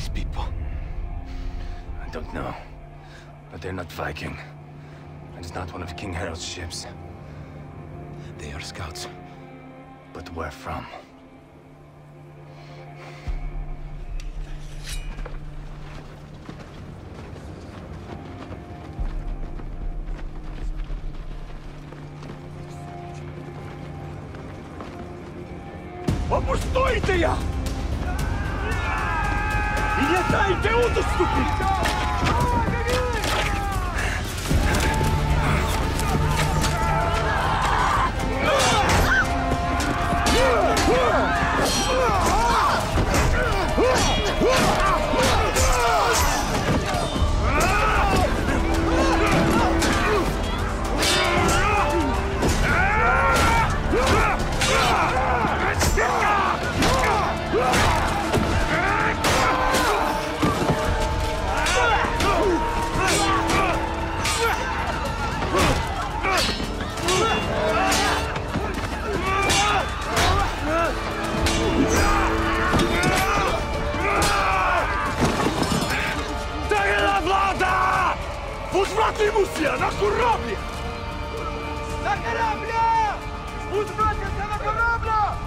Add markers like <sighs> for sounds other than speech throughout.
these people? I don't know. But they're not Viking. And it's not one of King Harald's ships. They are scouts. But where from? What was stoite ja? Injetar em teúdo, estúpido! Отврати му сия на корабля! На корабля! Отвратя се на корабля!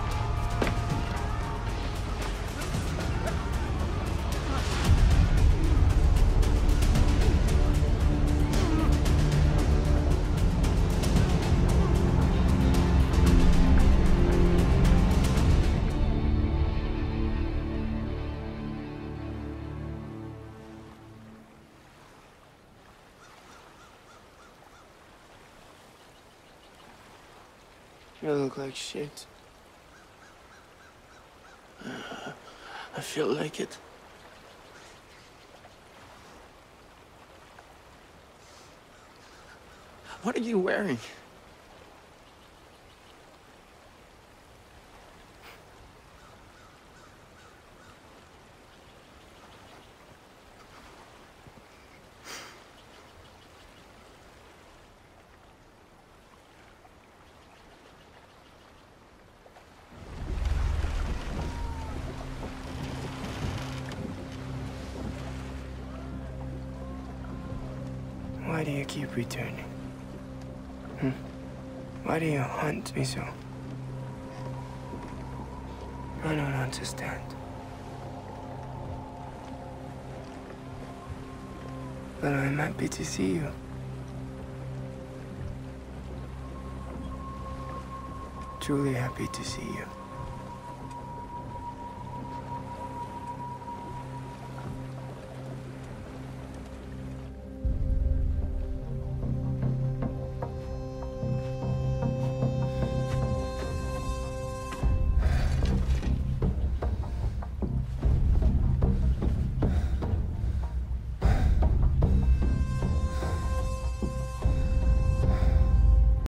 You look like shit. <sighs> I feel like it. What are you wearing? Why do you keep returning? Hmm? Why do you hunt me so? I don't understand. But I'm happy to see you. Truly happy to see you.